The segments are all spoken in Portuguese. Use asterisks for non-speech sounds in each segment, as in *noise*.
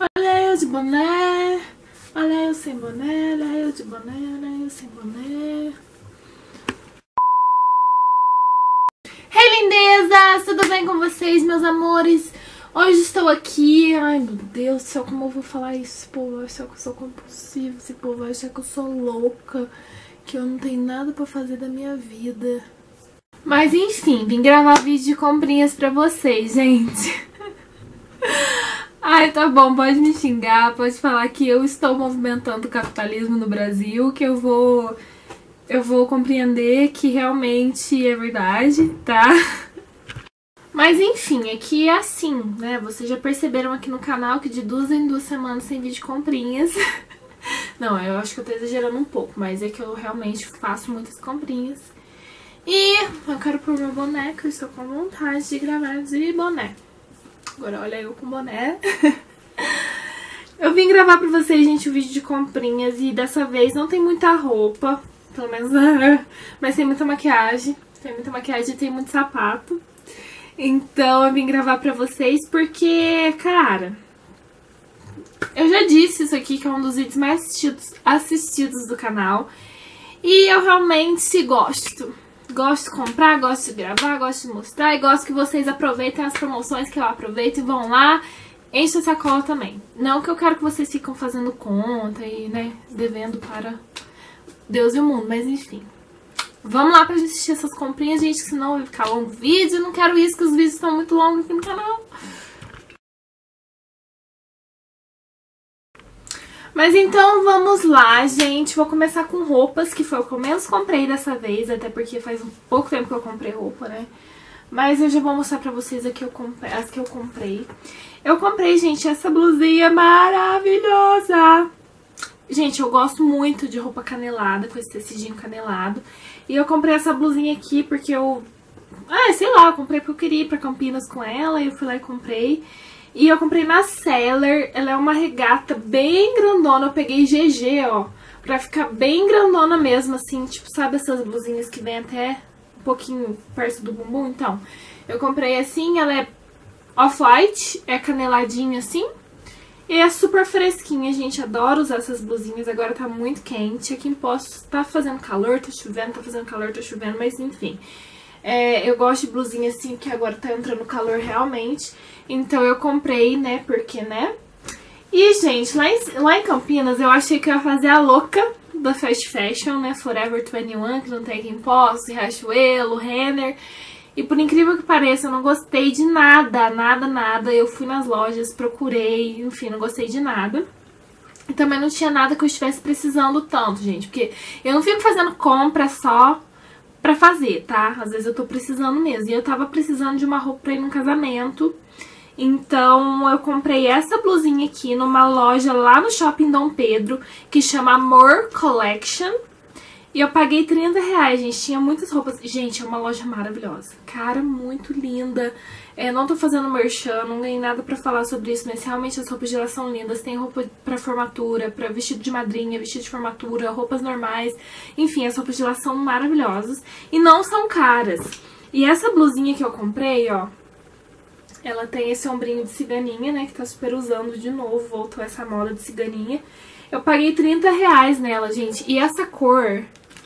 Olha eu de boné. Olha eu sem boné. Olha eu de boné. Olha eu sem boné. Hey lindezas! Tudo bem com vocês, meus amores? Hoje estou aqui. Ai meu Deus do céu, como eu vou falar isso? Povo vai achar que eu sou compulsiva. Esse povo vai achar que eu sou louca. Que eu não tenho nada pra fazer da minha vida. Mas enfim, vim gravar vídeo de comprinhas pra vocês, gente. *laughs* Ai, tá bom, pode me xingar, pode falar que eu estou movimentando o capitalismo no Brasil, que eu vou eu vou compreender que realmente é verdade, tá? *laughs* Mas enfim, aqui é assim, né? Vocês já perceberam aqui no canal que de duas em duas semanas sem vídeo de comprinhas. *laughs* Não, eu acho que eu tô exagerando um pouco, mas é que eu realmente faço muitas comprinhas. E eu quero pôr meu eu estou com vontade de gravar de boné. Agora olha eu com boné. *laughs* eu vim gravar pra vocês, gente, o um vídeo de comprinhas e dessa vez não tem muita roupa, pelo menos, *laughs* mas tem muita maquiagem. Tem muita maquiagem e tem muito sapato. Então eu vim gravar pra vocês porque, cara, eu já disse isso aqui que é um dos vídeos mais assistidos, assistidos do canal. E eu realmente gosto Gosto de comprar, gosto de gravar, gosto de mostrar e gosto que vocês aproveitem as promoções que eu aproveito e vão lá, enche a sacola também. Não que eu quero que vocês fiquem fazendo conta e, né, devendo para Deus e o mundo, mas enfim. Vamos lá pra gente assistir essas comprinhas, gente, senão vai ficar longo o vídeo. Não quero isso, que os vídeos estão muito longos aqui no canal. Mas então vamos lá, gente. Vou começar com roupas, que foi o que eu menos comprei dessa vez, até porque faz um pouco tempo que eu comprei roupa, né? Mas eu já vou mostrar pra vocês aqui as que eu comprei. Eu comprei, gente, essa blusinha maravilhosa. Gente, eu gosto muito de roupa canelada, com esse tecidinho canelado. E eu comprei essa blusinha aqui porque eu... Ah, sei lá, eu comprei porque eu queria ir pra Campinas com ela. E eu fui lá e comprei. E eu comprei na Seller, ela é uma regata bem grandona, eu peguei GG, ó, pra ficar bem grandona mesmo, assim, tipo, sabe essas blusinhas que vem até um pouquinho perto do bumbum? Então, eu comprei assim, ela é off-white, é caneladinha assim, e é super fresquinha, gente, adoro usar essas blusinhas, agora tá muito quente, aqui em Poços tá fazendo calor, tá chovendo, tá fazendo calor, tá chovendo, mas enfim... É, eu gosto de blusinha assim, que agora tá entrando calor realmente. Então eu comprei, né, porque, né? E, gente, lá em, lá em Campinas eu achei que eu ia fazer a louca da fast fashion, né? Forever 21, que não tem aqui em Poços, Riachuelo, Renner. E por incrível que pareça, eu não gostei de nada, nada, nada. Eu fui nas lojas, procurei, enfim, não gostei de nada. E também não tinha nada que eu estivesse precisando tanto, gente. Porque eu não fico fazendo compra só pra fazer, tá? Às vezes eu tô precisando mesmo. E eu tava precisando de uma roupa pra ir num casamento. Então eu comprei essa blusinha aqui numa loja lá no Shopping Dom Pedro, que chama Amor Collection. E eu paguei 30 reais, gente. Tinha muitas roupas. Gente, é uma loja maravilhosa. Cara, muito linda. É, não tô fazendo merchan, não ganhei nada pra falar sobre isso, mas realmente as roupas de lá são lindas. Tem roupa pra formatura, pra vestido de madrinha, vestido de formatura, roupas normais. Enfim, as roupas de lá são maravilhosas. E não são caras. E essa blusinha que eu comprei, ó, ela tem esse ombrinho de ciganinha, né, que tá super usando de novo, voltou essa moda de ciganinha. Eu paguei 30 reais nela, gente. E essa cor,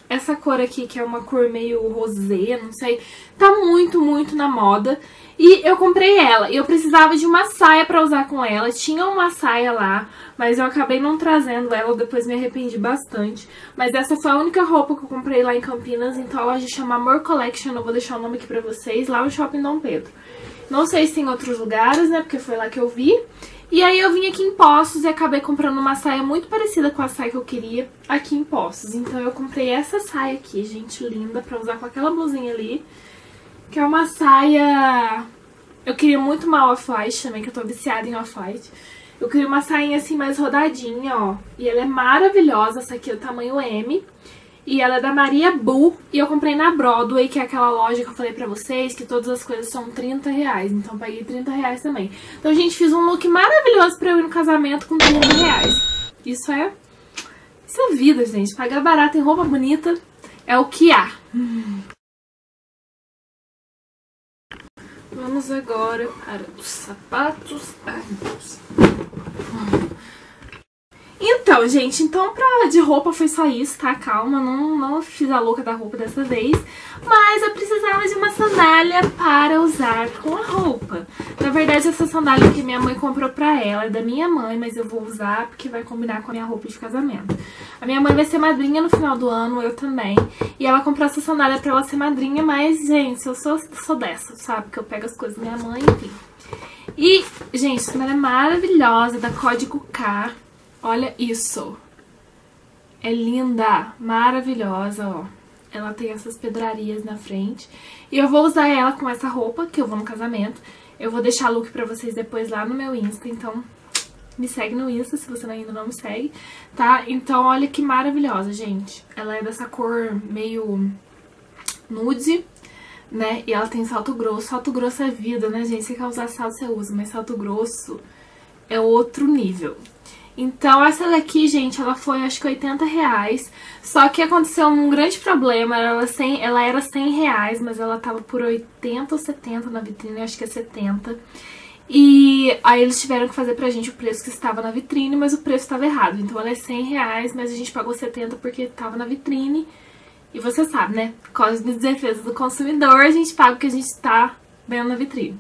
essa cor aqui, que é uma cor meio rosé, não sei, tá muito, muito na moda. E eu comprei ela. E eu precisava de uma saia pra usar com ela. Tinha uma saia lá, mas eu acabei não trazendo ela. Depois me arrependi bastante. Mas essa foi a única roupa que eu comprei lá em Campinas. Então a loja chama Amor Collection. Eu vou deixar o nome aqui pra vocês. Lá no Shopping Dom Pedro. Não sei se tem outros lugares, né? Porque foi lá que eu vi. E aí eu vim aqui em Poços e acabei comprando uma saia muito parecida com a saia que eu queria aqui em Poços. Então eu comprei essa saia aqui, gente, linda, pra usar com aquela blusinha ali. Que é uma saia... Eu queria muito uma off-white também, que eu tô viciada em off-white. Eu queria uma sainha assim mais rodadinha, ó. E ela é maravilhosa, essa aqui é o tamanho M. E ela é da Maria Bu. E eu comprei na Broadway, que é aquela loja que eu falei pra vocês, que todas as coisas são 30 reais. Então paguei 30 reais também. Então, gente, fiz um look maravilhoso pra eu ir no casamento com 30 reais. Isso é... Isso é vida, gente. Pagar barato em roupa bonita é o que há. Vamos agora para os sapatos. Ai, Deus. Então, gente, então pra, de roupa foi só isso, tá? Calma, não, não fiz a louca da roupa dessa vez. Mas eu precisava de uma sandália para usar com a roupa. Na verdade, essa sandália que minha mãe comprou pra ela é da minha mãe, mas eu vou usar porque vai combinar com a minha roupa de casamento. A minha mãe vai ser madrinha no final do ano, eu também. E ela comprou essa sandália pra ela ser madrinha, mas, gente, eu sou, sou dessa, sabe? Que eu pego as coisas da minha mãe, enfim. E, gente, essa sandália é maravilhosa, da Código K. Olha isso. É linda, maravilhosa, ó. Ela tem essas pedrarias na frente. E eu vou usar ela com essa roupa, que eu vou no casamento. Eu vou deixar look pra vocês depois lá no meu Insta, então me segue no Insta se você ainda não me segue, tá? Então olha que maravilhosa, gente. Ela é dessa cor meio nude, né? E ela tem salto grosso. Salto grosso é vida, né, gente? Você quer usar salto, você usa, mas salto grosso é outro nível. Então essa daqui, gente, ela foi acho que 80 reais. Só que aconteceu um grande problema, ela, 100, ela era 100 reais, mas ela tava por 80 ou 70 na vitrine, acho que é 70. E aí eles tiveram que fazer pra gente o preço que estava na vitrine, mas o preço estava errado. Então ela é 100 reais, mas a gente pagou 70 porque estava na vitrine. E você sabe, né? Código de defesa do consumidor, a gente paga o que a gente está vendo na vitrine.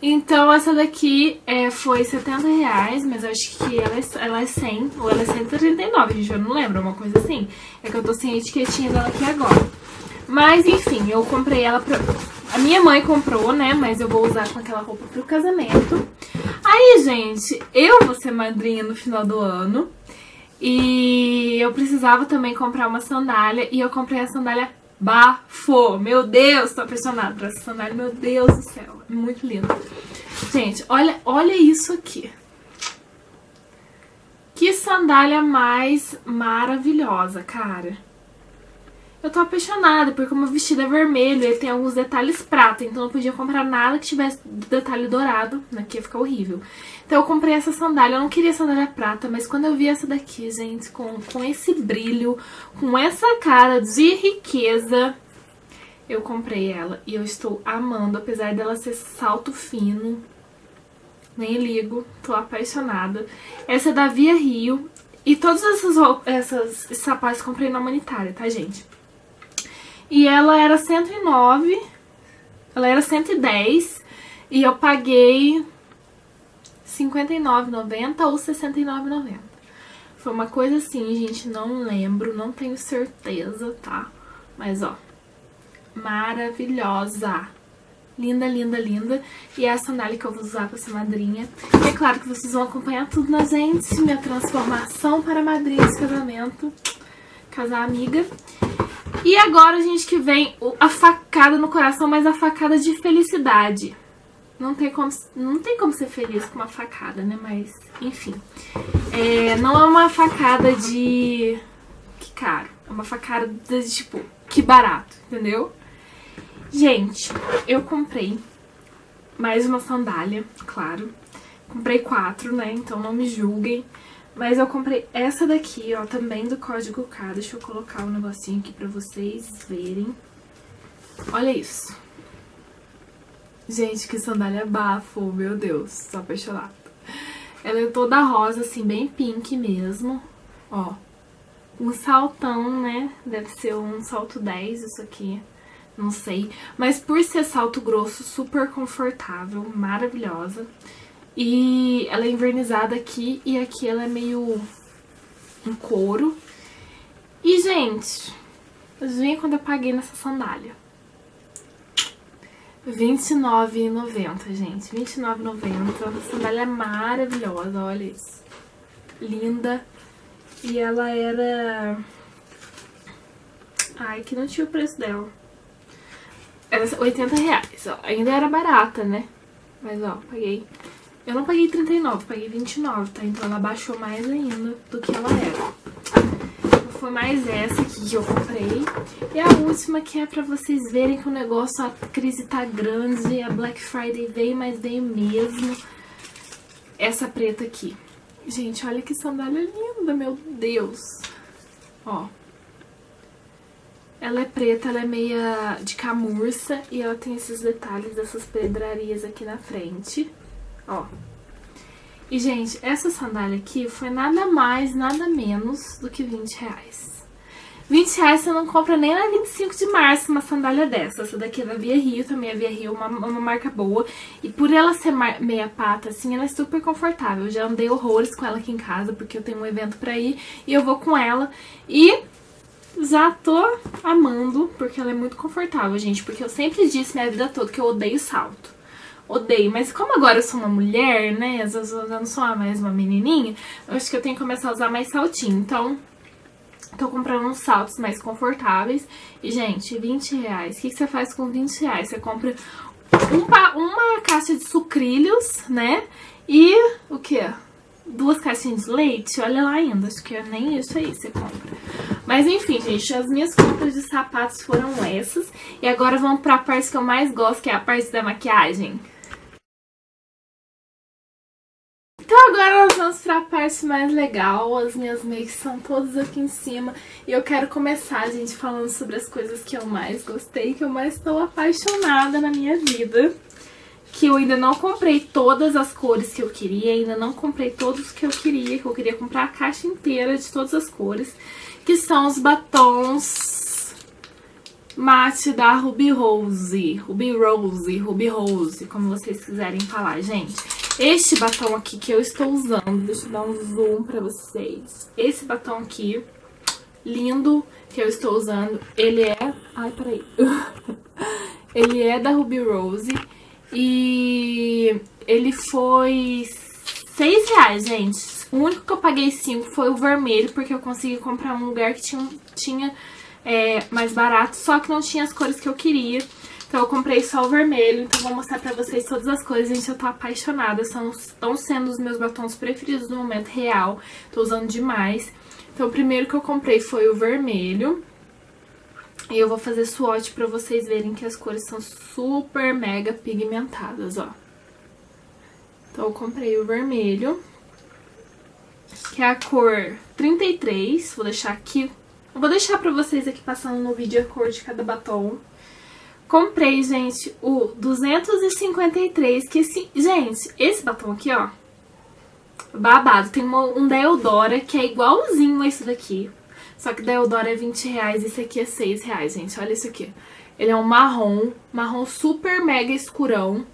Então essa daqui é, foi 70 reais, mas eu acho que ela é, ela é 100, ou ela é 139, gente, eu não lembro, uma coisa assim. É que eu tô sem a etiquetinha dela aqui agora. Mas enfim, eu comprei ela pra... A minha mãe comprou, né, mas eu vou usar com aquela roupa pro casamento. Aí, gente, eu vou ser madrinha no final do ano. E eu precisava também comprar uma sandália, e eu comprei a sandália bafo. Meu Deus, tô apaixonada por essa sandália. Meu Deus do céu, é muito lindo. Gente, olha, olha isso aqui. Que sandália mais maravilhosa, cara. Eu tô apaixonada, porque o meu vestido é vermelho, ele tem alguns detalhes prata, então não podia comprar nada que tivesse detalhe dourado, né, que ia ficar horrível. Então eu comprei essa sandália, eu não queria sandália prata, mas quando eu vi essa daqui, gente, com, com esse brilho, com essa cara de riqueza, eu comprei ela. E eu estou amando, apesar dela ser salto fino, nem ligo, tô apaixonada. Essa é da Via Rio, e todas essas, essas sapatos comprei na Humanitária, tá, gente? E ela era 109, ela era 110 e eu paguei 59,90 ou 69,90. Foi uma coisa assim, gente, não lembro, não tenho certeza, tá? Mas, ó, maravilhosa. Linda, linda, linda. E é a sandália que eu vou usar pra ser madrinha. E é claro que vocês vão acompanhar tudo na gente. Minha transformação para madrinha de casamento. Casar amiga. E agora, gente, que vem a facada no coração, mas a facada de felicidade. Não tem como, não tem como ser feliz com uma facada, né? Mas, enfim. É, não é uma facada de... Que caro. É uma facada de, tipo, que barato, entendeu? Gente, eu comprei mais uma sandália, claro. Comprei quatro, né? Então não me julguem. Mas eu comprei essa daqui, ó, também do Código K. Deixa eu colocar um negocinho aqui pra vocês verem. Olha isso. Gente, que sandália bafo, meu Deus, tô apaixonada. Ela é toda rosa, assim, bem pink mesmo, ó. Um saltão, né? Deve ser um salto 10 isso aqui, não sei. Mas por ser salto grosso, super confortável, maravilhosa. E ela é invernizada aqui e aqui ela é meio em couro. E, gente, adivinha quando eu paguei nessa sandália? R$29,90, gente. R$29,90. A sandália é maravilhosa, olha isso. Linda. E ela era... Ai, que não tinha o preço dela. Era 80 reais, ó. Ainda era barata, né? Mas, ó, paguei eu não paguei 39, paguei 29, tá? Então ela baixou mais ainda do que ela era. Foi mais essa aqui que eu comprei. E a última que é pra vocês verem que o negócio, a crise tá grande, a Black Friday veio, mas veio mesmo. Essa preta aqui. Gente, olha que sandália linda, meu Deus. Ó. Ela é preta, ela é meia de camurça e ela tem esses detalhes dessas pedrarias aqui na frente. Ó. E, gente, essa sandália aqui foi nada mais, nada menos do que 20 reais. 20 reais você não compra nem na 25 de março uma sandália dessa. Essa daqui é da Via Rio, também a Via Rio é uma, uma marca boa. E por ela ser meia pata, assim, ela é super confortável. Eu já andei horrores com ela aqui em casa, porque eu tenho um evento pra ir e eu vou com ela. E já tô amando, porque ela é muito confortável, gente. Porque eu sempre disse minha vida toda que eu odeio salto. Odeio, mas como agora eu sou uma mulher, né, às vezes eu não sou mais uma menininha, eu acho que eu tenho que começar a usar mais saltinho. Então, Tô comprando uns saltos mais confortáveis. E, gente, 20 reais. O que, que você faz com 20 reais? Você compra um, uma caixa de sucrilhos, né? E o quê? Duas caixinhas de leite? Olha lá ainda, acho que é nem isso aí você compra. Mas enfim, gente, as minhas compras de sapatos foram essas. E agora vamos pra parte que eu mais gosto, que é a parte da maquiagem. Agora nós vamos pra parte mais legal, as minhas makes são todas aqui em cima e eu quero começar, gente, falando sobre as coisas que eu mais gostei, que eu mais estou apaixonada na minha vida. Que eu ainda não comprei todas as cores que eu queria, ainda não comprei todos que eu queria, que eu queria comprar a caixa inteira de todas as cores, que são os batons mate da Ruby Rose, Ruby Rose, Ruby Rose, como vocês quiserem falar, gente. Este batom aqui que eu estou usando, deixa eu dar um zoom pra vocês. Esse batom aqui, lindo, que eu estou usando, ele é... Ai, peraí. *laughs* ele é da Ruby Rose e ele foi 6 reais, gente. O único que eu paguei 5 foi o vermelho, porque eu consegui comprar um lugar que tinha, tinha é, mais barato, só que não tinha as cores que eu queria. Então eu comprei só o vermelho, então vou mostrar pra vocês todas as coisas. Gente, eu tô apaixonada, são, estão sendo os meus batons preferidos no momento real. Tô usando demais. Então o primeiro que eu comprei foi o vermelho. E eu vou fazer swatch pra vocês verem que as cores são super mega pigmentadas, ó. Então eu comprei o vermelho, que é a cor 33. Vou deixar aqui... Eu vou deixar pra vocês aqui passando no vídeo a cor de cada batom. Comprei, gente, o 253, que esse... Gente, esse batom aqui, ó, babado. Tem uma, um Deodora que é igualzinho esse daqui. Só que Deodora é 20 reais, esse aqui é 6 reais, gente. Olha isso aqui. Ele é um marrom, marrom super mega escurão.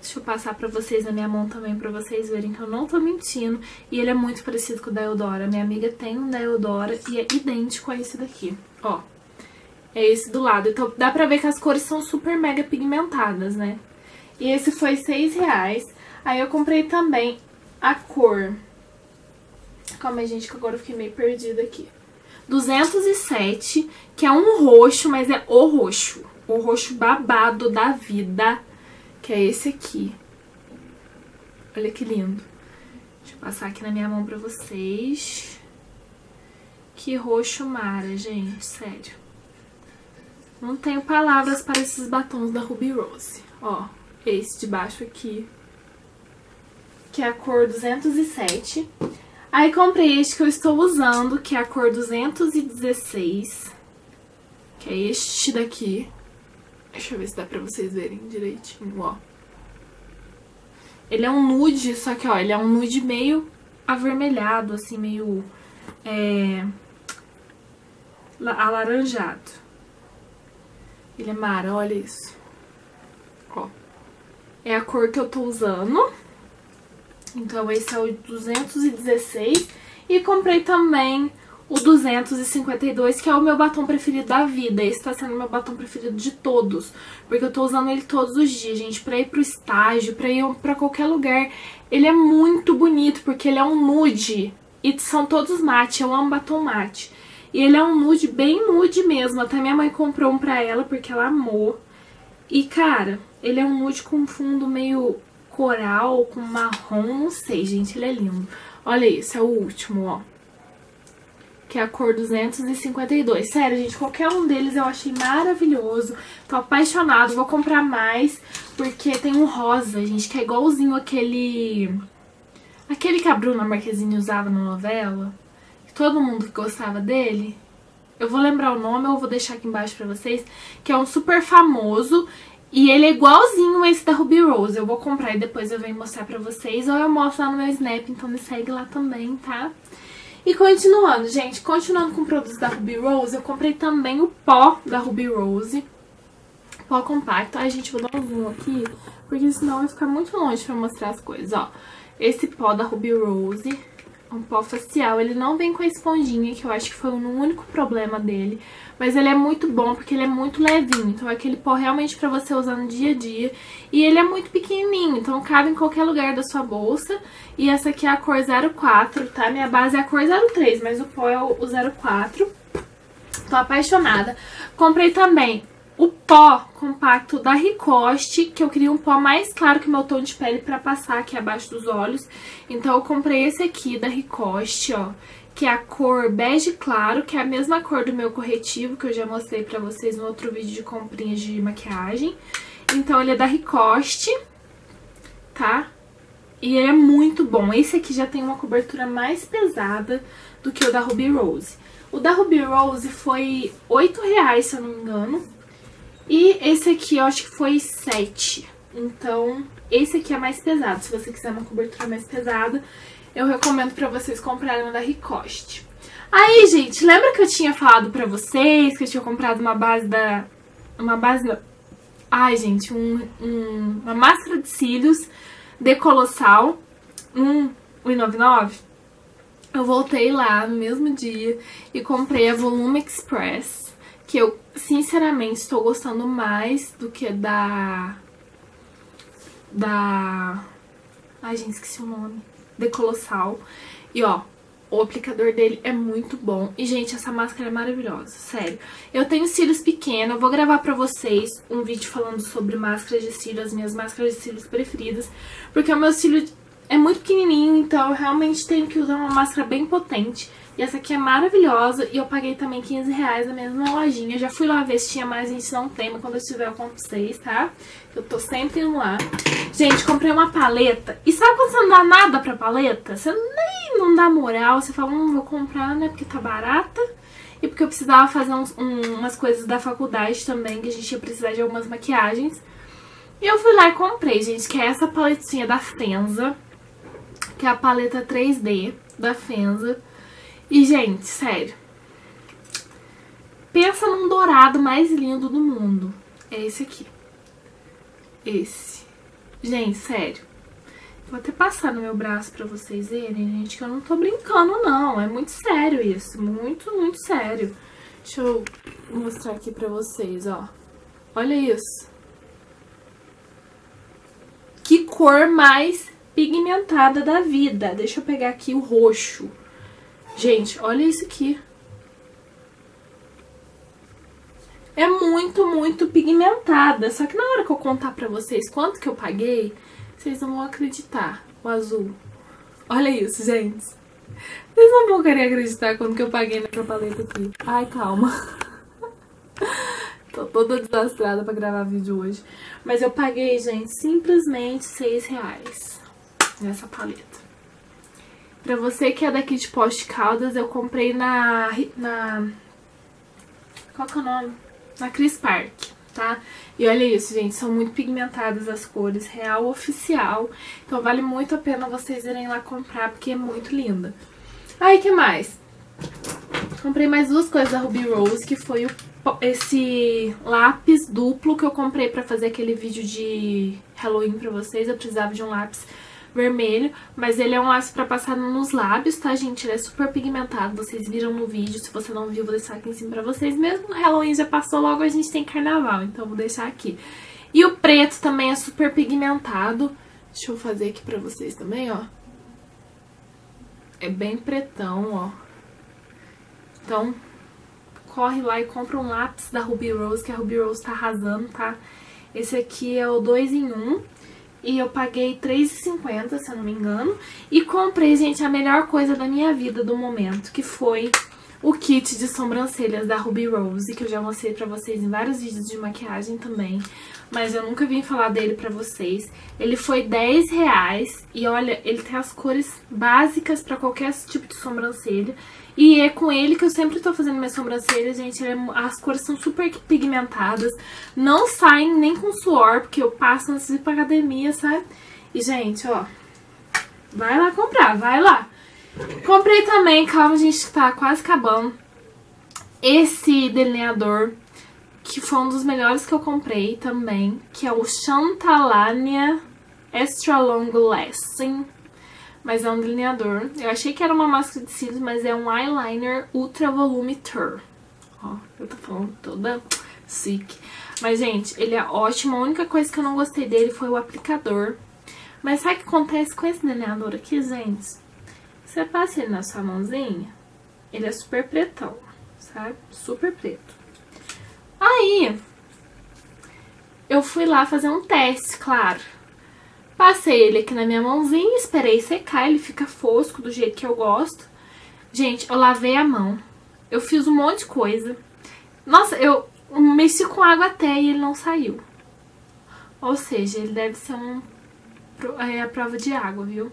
Deixa eu passar pra vocês na minha mão também, pra vocês verem que eu não tô mentindo. E ele é muito parecido com o Deodora. Minha amiga tem um Deodora e é idêntico a esse daqui, ó é esse do lado. Então dá pra ver que as cores são super mega pigmentadas, né? E esse foi 6 reais. Aí eu comprei também a cor... Calma aí, gente, que agora eu fiquei meio perdida aqui. 207, que é um roxo, mas é o roxo. O roxo babado da vida, que é esse aqui. Olha que lindo. Deixa eu passar aqui na minha mão pra vocês. Que roxo mara, gente, sério. Não tenho palavras para esses batons da Ruby Rose. Ó, esse de baixo aqui, que é a cor 207. Aí comprei este que eu estou usando, que é a cor 216, que é este daqui. Deixa eu ver se dá pra vocês verem direitinho, ó. Ele é um nude, só que, ó, ele é um nude meio avermelhado, assim, meio é, alaranjado. Ele é mara, olha isso. Ó. É a cor que eu tô usando. Então esse é o 216. E comprei também o 252, que é o meu batom preferido da vida. Esse tá sendo meu batom preferido de todos. Porque eu tô usando ele todos os dias, gente. Pra ir pro estágio, pra ir pra qualquer lugar. Ele é muito bonito, porque ele é um nude. E são todos mate. Eu amo batom mate. E ele é um nude bem nude mesmo. Até minha mãe comprou um pra ela porque ela amou. E, cara, ele é um nude com fundo meio coral, com marrom, não sei, gente. Ele é lindo. Olha isso, é o último, ó. Que é a cor 252. Sério, gente, qualquer um deles eu achei maravilhoso. Tô apaixonado, vou comprar mais. Porque tem um rosa, gente, que é igualzinho aquele... Aquele que a Bruna Marquezine usava na novela todo mundo que gostava dele. Eu vou lembrar o nome, eu vou deixar aqui embaixo pra vocês, que é um super famoso E ele é igualzinho esse da Ruby Rose. Eu vou comprar e depois eu venho mostrar pra vocês. Ou eu mostro lá no meu Snap, então me segue lá também, tá? E continuando, gente, continuando com produtos da Ruby Rose, eu comprei também o pó da Ruby Rose. Pó compacto. Ai, gente, vou dar um zoom aqui, porque senão vai ficar muito longe pra mostrar as coisas, ó. Esse pó da Ruby Rose, um pó facial, ele não vem com a esponjinha, que eu acho que foi o único problema dele. Mas ele é muito bom porque ele é muito levinho. Então é aquele pó realmente pra você usar no dia a dia. E ele é muito pequenininho, então cabe em qualquer lugar da sua bolsa. E essa aqui é a cor 04, tá? Minha base é a cor 03, mas o pó é o 04. Tô apaixonada. Comprei também o pó compacto da Ricoste, que eu queria um pó mais claro que meu tom de pele pra passar aqui abaixo dos olhos. Então eu comprei esse aqui da Ricoste, ó que é a cor bege claro, que é a mesma cor do meu corretivo, que eu já mostrei pra vocês no outro vídeo de comprinhas de maquiagem. Então ele é da Ricoste, tá? E ele é muito bom. Esse aqui já tem uma cobertura mais pesada do que o da Ruby Rose. O da Ruby Rose foi R$ reais, se eu não me engano. E esse aqui eu acho que foi 7. Então, esse aqui é mais pesado. Se você quiser uma cobertura mais pesada, eu recomendo pra vocês comprarem uma da Ricoste. Aí, gente, lembra que eu tinha falado pra vocês que eu tinha comprado uma base da... Uma base... Ai, gente, um, um, uma máscara de cílios decolossal, um 1,99? Eu voltei lá no mesmo dia e comprei a Volume Express, que eu, sinceramente, estou gostando mais do que da... Da... Ai, gente, esqueci o nome decolossal. E ó, o aplicador dele é muito bom. E, gente, essa máscara é maravilhosa, sério. Eu tenho cílios pequenos, eu vou gravar pra vocês um vídeo falando sobre máscaras de cílios, as minhas máscaras de cílios preferidas. Porque o meu cílio é muito pequenininho, então eu realmente tenho que usar uma máscara bem potente. E essa aqui é maravilhosa e eu paguei também 15 reais na mesma lojinha. Já fui lá ver se tinha mais, a gente não tem, mas quando eu estiver eu vocês, tá? Eu tô sempre indo lá. Gente, comprei uma paleta. E sabe quando você não dá nada pra paleta? Você nem não dá moral, você fala, hum, vou comprar, né, porque tá barata. E porque eu precisava fazer uns, um, umas coisas da faculdade também, que a gente ia precisar de algumas maquiagens. E eu fui lá e comprei, gente, que é essa paletinha da Fenza. Que é a paleta 3D da Fenza. E, gente, sério. Pensa num dourado mais lindo do mundo. É esse aqui. Esse. Gente, sério. Vou até passar no meu braço pra vocês verem, gente, que eu não tô brincando, não. É muito sério isso. Muito, muito sério. Deixa eu mostrar aqui pra vocês, ó. Olha isso. Que cor mais pigmentada da vida. Deixa eu pegar aqui o roxo. Gente, olha isso aqui. É muito, muito pigmentada. Só que na hora que eu contar pra vocês quanto que eu paguei, vocês não vão acreditar. O azul. Olha isso, gente. Vocês não vão querer acreditar quanto que eu paguei nessa paleta aqui. Ai, calma. *laughs* Tô toda desastrada pra gravar vídeo hoje. Mas eu paguei, gente, simplesmente 6 reais nessa paleta. Pra você que é daqui de Poste Caldas, eu comprei na... na qual que é o nome? Na Cris Park, tá? E olha isso, gente, são muito pigmentadas as cores, real oficial. Então vale muito a pena vocês irem lá comprar, porque é muito linda. Aí, que mais? Comprei mais duas coisas da Ruby Rose, que foi o, esse lápis duplo que eu comprei pra fazer aquele vídeo de Halloween pra vocês. Eu precisava de um lápis vermelho, mas ele é um lápis pra passar nos lábios, tá, gente? Ele é super pigmentado, vocês viram no vídeo, se você não viu, vou deixar aqui em cima pra vocês. Mesmo o Halloween já passou, logo a gente tem carnaval, então vou deixar aqui. E o preto também é super pigmentado. Deixa eu fazer aqui pra vocês também, ó. É bem pretão, ó. Então, corre lá e compra um lápis da Ruby Rose, que a Ruby Rose tá arrasando, tá? Esse aqui é o 2 em 1. Um. E eu paguei R$3,50, se eu não me engano. E comprei, gente, a melhor coisa da minha vida do momento, que foi o kit de sobrancelhas da Ruby Rose, que eu já mostrei pra vocês em vários vídeos de maquiagem também. Mas eu nunca vim falar dele pra vocês. Ele foi 10 reais e olha, ele tem as cores básicas pra qualquer tipo de sobrancelha. E é com ele que eu sempre tô fazendo minhas sobrancelhas, gente. É, as cores são super pigmentadas. Não saem nem com suor, porque eu passo antes de ir pra academia, sabe? E, gente, ó. Vai lá comprar, vai lá. Comprei também, calma, gente, tá quase acabando. Esse delineador, que foi um dos melhores que eu comprei também, que é o Chantalania Extra Long Lasting mas é um delineador. Eu achei que era uma máscara de cílios, mas é um eyeliner Ultra Volume Tour. Ó, eu tô falando toda chique. Mas, gente, ele é ótimo. A única coisa que eu não gostei dele foi o aplicador. Mas sabe o que acontece com esse delineador aqui, gente? Você passa ele na sua mãozinha, ele é super pretão, sabe? Super preto. Aí, eu fui lá fazer um teste, claro. Passei ele aqui na minha mãozinha, esperei secar, ele fica fosco do jeito que eu gosto. Gente, eu lavei a mão, eu fiz um monte de coisa. Nossa, eu mexi com água até e ele não saiu. Ou seja, ele deve ser um, é, a prova de água, viu?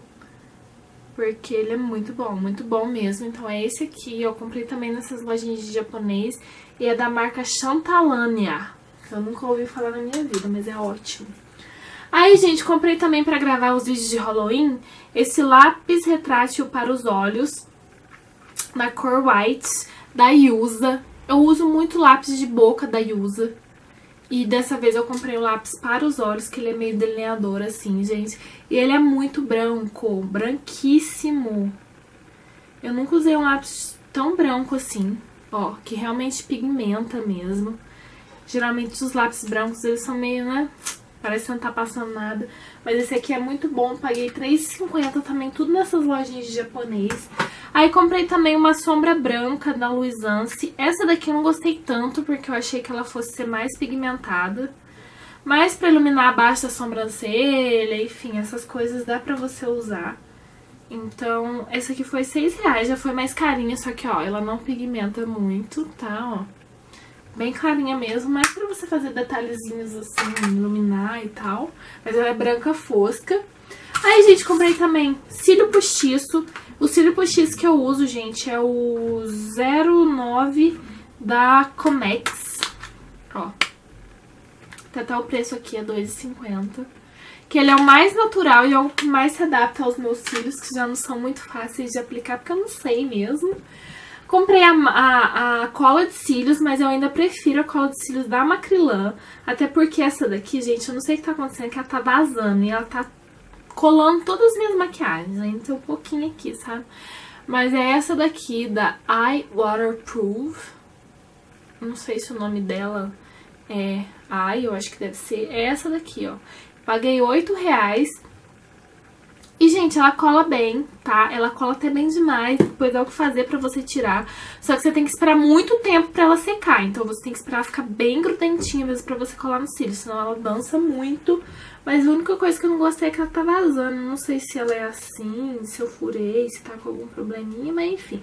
Porque ele é muito bom, muito bom mesmo. Então é esse aqui, eu comprei também nessas lojinhas de japonês. E é da marca Chantalania. Eu nunca ouvi falar na minha vida, mas é ótimo. Aí, gente, comprei também pra gravar os vídeos de Halloween esse lápis retrátil para os olhos na cor white da Yusa. Eu uso muito lápis de boca da Yusa. E dessa vez eu comprei o lápis para os olhos, que ele é meio delineador assim, gente. E ele é muito branco, branquíssimo. Eu nunca usei um lápis tão branco assim, ó, que realmente pigmenta mesmo. Geralmente os lápis brancos, eles são meio, né, Parece que não tá passando nada. Mas esse aqui é muito bom. Paguei R$3,50 também, tudo nessas lojinhas de japonês. Aí comprei também uma sombra branca da Luisance. Essa daqui eu não gostei tanto, porque eu achei que ela fosse ser mais pigmentada. Mas pra iluminar abaixo da sobrancelha, enfim, essas coisas dá pra você usar. Então, essa aqui foi R$6,00, já foi mais carinha, só que, ó, ela não pigmenta muito, tá, ó. Bem clarinha mesmo, mas pra você fazer detalhezinhos assim, iluminar e tal. Mas ela é branca fosca. Aí, gente, comprei também cílio postiço. O cílio postiço que eu uso, gente, é o 09 da Comex. Ó. Tá até o preço aqui, é R$2,50. Que ele é o mais natural e é o que mais se adapta aos meus cílios, que já não são muito fáceis de aplicar, porque eu não sei mesmo. Comprei a, a, a, cola de cílios, mas eu ainda prefiro a cola de cílios da Macrylan. Até porque essa daqui, gente, eu não sei o que tá acontecendo, que ela tá vazando e ela tá colando todas as minhas maquiagens. Ainda tem um pouquinho aqui, sabe? Mas é essa daqui, da Eye Waterproof. Não sei se o nome dela é Eye, eu acho que deve ser. É essa daqui, ó. Paguei 8 reais e, gente, ela cola bem, tá? Ela cola até bem demais, depois é o que fazer pra você tirar. Só que você tem que esperar muito tempo pra ela secar, então você tem que esperar ficar bem grudentinha mesmo pra você colar no cílio, senão ela dança muito. Mas a única coisa que eu não gostei é que ela tá vazando, não sei se ela é assim, se eu furei, se tá com algum probleminha, mas enfim.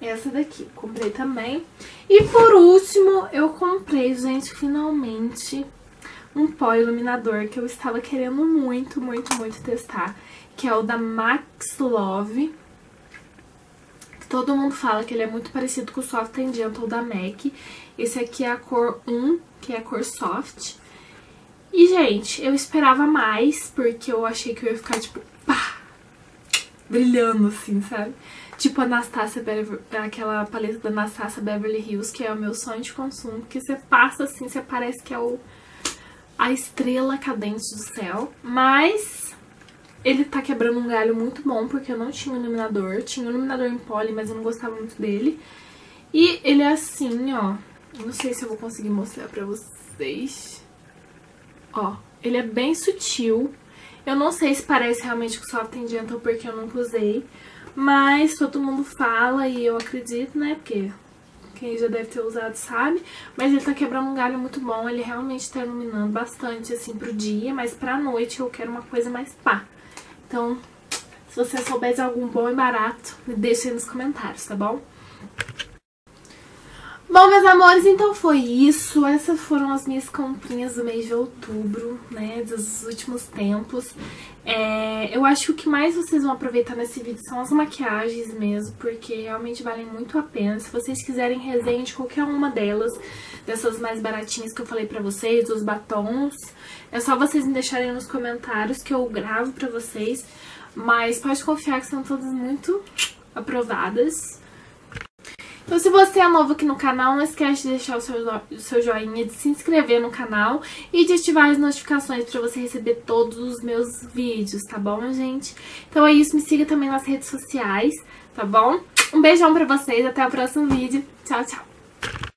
Essa daqui, comprei também. E por último, eu comprei, gente, finalmente um pó iluminador que eu estava querendo muito, muito, muito testar, que é o da Max Love. Todo mundo fala que ele é muito parecido com o Soft and Gentle da MAC. Esse aqui é a cor 1, que é a cor Soft. E, gente, eu esperava mais, porque eu achei que eu ia ficar, tipo, pá, brilhando, assim, sabe? Tipo Anastasia Beverly, aquela paleta da Anastasia Beverly Hills, que é o meu sonho de consumo, que você passa assim, você parece que é o a estrela cadente do céu, mas ele tá quebrando um galho muito bom, porque eu não tinha um iluminador. Tinha um iluminador em poli, mas eu não gostava muito dele. E ele é assim, ó. Não sei se eu vou conseguir mostrar pra vocês. Ó, ele é bem sutil. Eu não sei se parece realmente que só tem Gentle porque eu nunca usei. Mas todo mundo fala e eu acredito, né? Porque quem já deve ter usado sabe. Mas ele tá quebrando um galho muito bom, ele realmente tá iluminando bastante, assim, pro dia. Mas pra noite eu quero uma coisa mais pá. Então, se você souber de algum bom e barato, me deixa aí nos comentários, tá bom? Bom, meus amores, então foi isso. Essas foram as minhas comprinhas do mês de outubro, né? Dos últimos tempos. É, eu acho que o que mais vocês vão aproveitar nesse vídeo são as maquiagens mesmo, porque realmente valem muito a pena. Se vocês quiserem resenha de qualquer uma delas, dessas mais baratinhas que eu falei pra vocês, dos batons, é só vocês me deixarem nos comentários que eu gravo pra vocês. Mas pode confiar que são todas muito aprovadas. Então se você é novo aqui no canal, não esquece de deixar o seu, o seu joinha, de se inscrever no canal e de ativar as notificações para você receber todos os meus vídeos, tá bom, gente? Então é isso, me siga também nas redes sociais, tá bom? Um beijão pra vocês, até o próximo vídeo. Tchau, tchau!